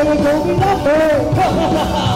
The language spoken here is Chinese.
我们同命。哈哈哈哈